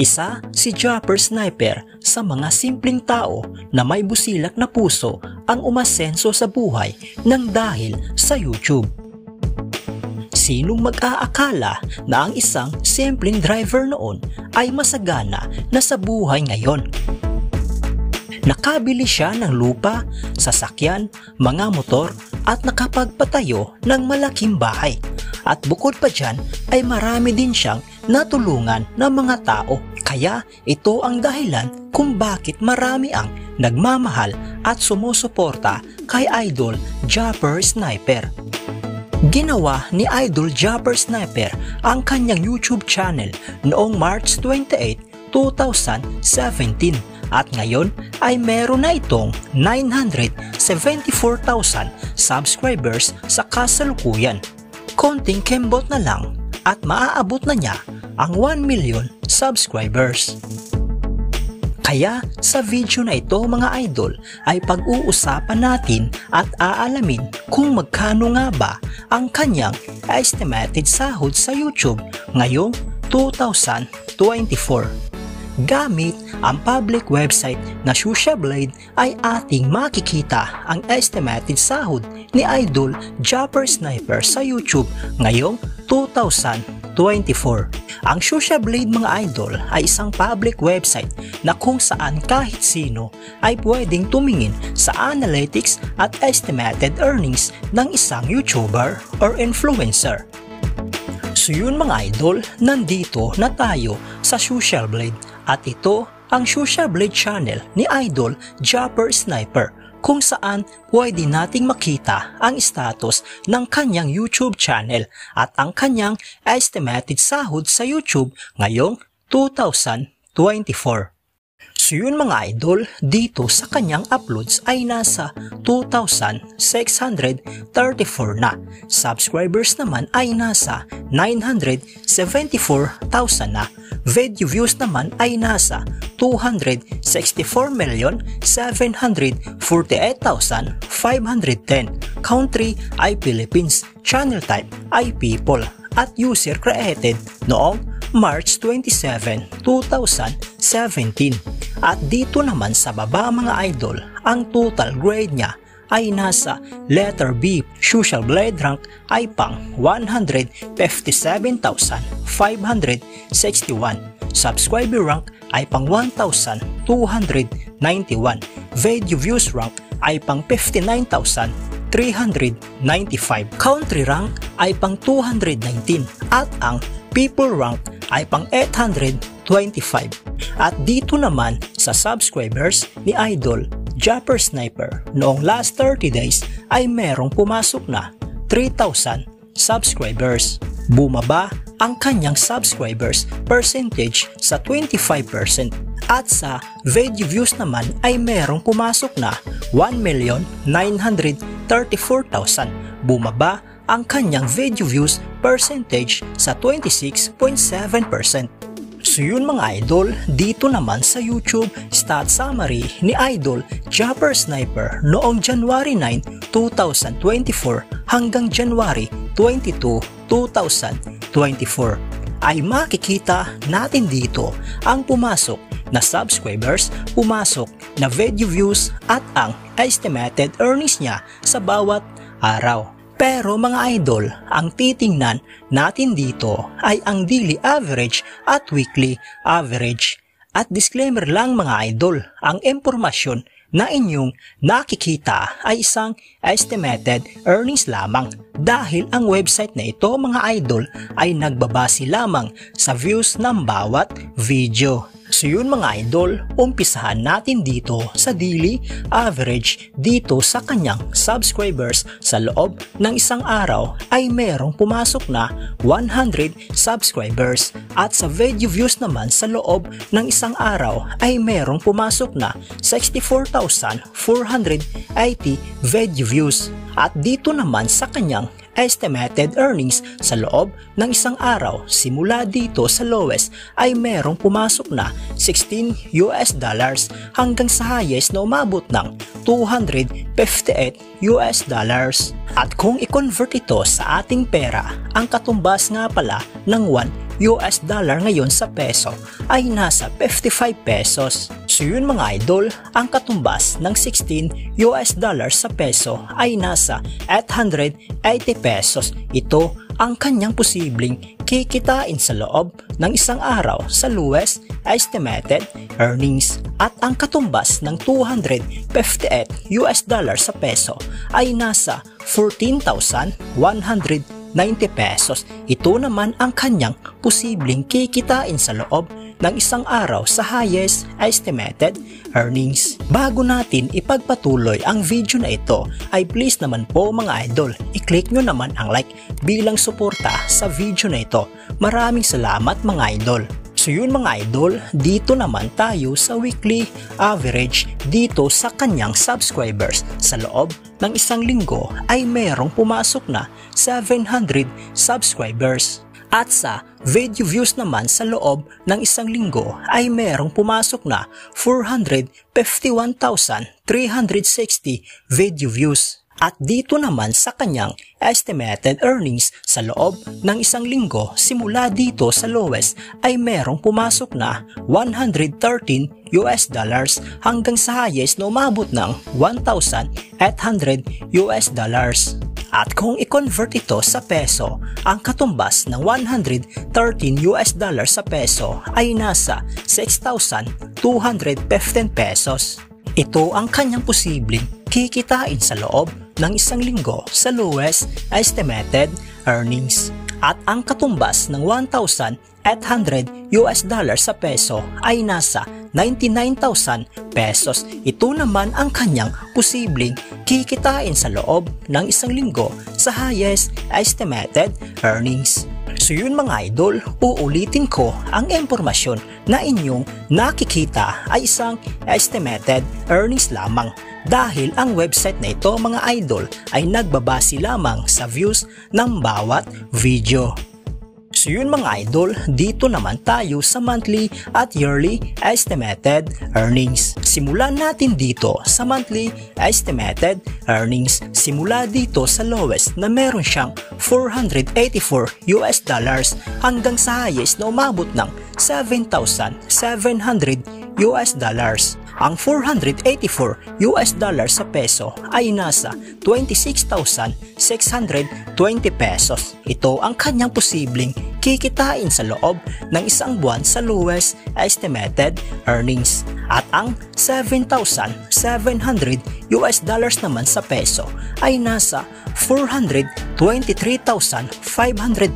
Isa si Jumper Sniper sa mga simpleng tao na may busilak na puso ang umasenso sa buhay ng dahil sa YouTube. Sinong mag-aakala na ang isang simpleng driver noon ay masagana na sa buhay ngayon? Nakabili siya ng lupa, sasakyan, mga motor at nakapagpatayo ng malaking bahay. At bukod pa dyan ay marami din siyang natulungan ng mga tao. Kaya ito ang dahilan kung bakit marami ang nagmamahal at sumusuporta kay Idol Japper Sniper. Ginawa ni Idol Japper Sniper ang kanyang YouTube channel noong March 28, 2017 at ngayon ay meron na itong 974,000 subscribers sa kasalukuyan. Konting kembot na lang at maaabot na niya ang 1 million subscribers. Kaya sa video na ito mga idol ay pag-uusapan natin at aalamin kung magkano nga ba ang kanyang estimated sahod sa YouTube ngayong 2024. Gamit ang public website na Shusha Blade ay ating makikita ang estimated sahod ni Idol Japper Sniper sa YouTube ngayong 2024. Ang Shusha Blade mga idol ay isang public website na kung saan kahit sino ay pwedeng tumingin sa analytics at estimated earnings ng isang YouTuber or influencer. So yun mga idol, nandito na tayo sa Social Blade. At ito ang Shusha Blade channel ni Idol Japper Sniper kung saan pwede nating makita ang status ng kanyang YouTube channel at ang kanyang estimated sahod sa YouTube ngayong 2024. So yun mga idol, dito sa kanyang uploads ay nasa 2,634 na. Subscribers naman ay nasa 974,000 na. Video views naman ay nasa 264,748,510. Country ay Philippines. Channel type ay People. At user created noong March 27, 2017. At dito naman sa baba mga idol, ang total grade niya ay nasa letter B. Social Blade rank ay pang 157,561. Subscriber rank ay pang 1,291. Video views rank ay pang 59,395. Country rank ay pang 219 at ang people rank ay pang 825. At dito naman sa subscribers ni Idol Japper Sniper noong last 30 days ay merong pumasok na 3,000 subscribers. Bumaba ang kanyang subscribers percentage sa 25% at sa video views naman ay merong pumasok na 1,934,000. Bumaba ang kanyang video views percentage sa 26.7%. So yun mga idol, dito naman sa YouTube stat summary ni Idol Japper Sniper noong January 9, 2024 hanggang January 22, 2024 ay makikita natin dito ang pumasok na subscribers, pumasok na video views at ang estimated earnings niya sa bawat araw. Pero mga idol, ang titingnan natin dito ay ang daily average at weekly average. At disclaimer lang mga idol, ang impormasyon na inyong nakikita ay isang estimated earnings lamang dahil ang website na ito mga idol ay nagbabase lamang sa views ng bawat video. So yun mga idol, umpisahan natin dito sa daily average dito sa kanyang subscribers sa loob ng isang araw ay merong pumasok na 100 subscribers at sa video views naman sa loob ng isang araw ay merong pumasok na 64,480 video views. At dito naman sa kanyang estimated earnings sa loob ng isang araw simula dito sa lowest ay merong pumasok na 16 US dollars hanggang sa highest na umabot ng 258 US dollars. At kung i-convert ito sa ating pera, ang katumbas nga pala ng US dollar ngayon sa peso ay nasa 55 pesos. So yun mga idol, ang katumbas ng 16 US dollar sa peso ay nasa 880 pesos. Ito ang kanyang posibleng kikitain sa loob ng isang araw sa lowest estimated earnings at ang katumbas ng 258 US dollar sa peso ay nasa 14,190 pesos. Ito naman ang kanyang posibleng kikitain sa loob ng isang araw sa highest estimated earnings. Bago natin ipagpatuloy ang video na ito ay please naman po mga idol, i-click nyo naman ang like bilang suporta sa video na ito. Maraming salamat mga idol. So yun mga idol, dito naman tayo sa weekly average dito sa kanyang subscribers. Sa loob ng isang linggo ay merong pumasok na 700 subscribers. At sa video views naman sa loob ng isang linggo ay merong pumasok na 451,360 video views. At dito naman sa kanyang estimated earnings sa loob ng isang linggo simula dito sa lowest ay merong pumasok na 113 US dollars hanggang sa highest na umabot ng 1,800 US dollars. At kung i-convert ito sa peso, ang katumbas ng 113 US dollars sa peso ay nasa 6,215 pesos. Ito ang kanyang posibleng kikitain sa loob ng isang linggo sa lowest estimated earnings. At ang katumbas ng 1,800 US dollars sa peso ay nasa 99,000 pesos. Ito naman ang kanyang posibleng kikitain sa loob ng isang linggo sa highest estimated earnings. So yun mga idol, uulitin ko ang impormasyon na inyong nakikita ay isang estimated earnings lamang dahil ang website na ito mga idol ay nagbabase lamang sa views ng bawat video. So yun mga idol, dito naman tayo sa monthly at yearly estimated earnings. Simulan natin dito sa monthly estimated earnings. Simula dito sa lowest na meron siyang 484 US dollars hanggang sa highest na umabot ng 7,700 US dollars. Ang 484 US dollars sa peso ay nasa 26,620 pesos. Ito ang kanyang posibleng kikitain sa loob ng isang buwan sa lowest estimated earnings. At ang 7,700 US dollars naman sa peso ay nasa 423,500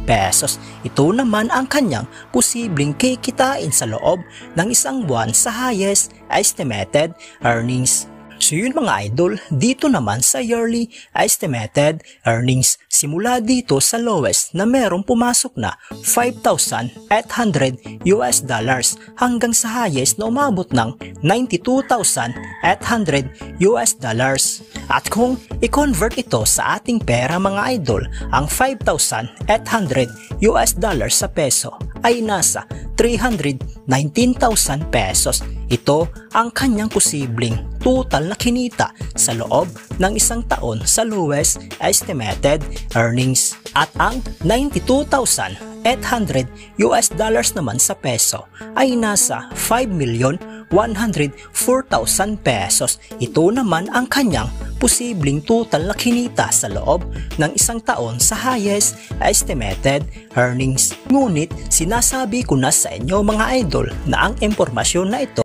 pesos. Ito naman ang kanyang posibleng kikitain sa loob ng isang buwan sa highest estimated earnings. So yun mga idol, dito naman sa yearly estimated earnings. Simula dito sa lowest na merong pumasok na 5,800 US dollars hanggang sa highest na umabot ng 92,800 US dollars. At kung i-convert ito sa ating pera mga idol, ang 5,800 US dollars sa peso ay nasa 319,000 pesos. Ito ang kanyang posibleng total na kinita sa loob ng isang taon sa lowest estimated earnings. At ang 92,800 US dollars naman sa peso ay nasa 5 million 104,000 pesos. Ito naman ang kanyang posibleng total na kinita sa loob ng isang taon sa highest estimated earnings. Ngunit sinasabi ko na sa inyo mga idol na ang impormasyon na ito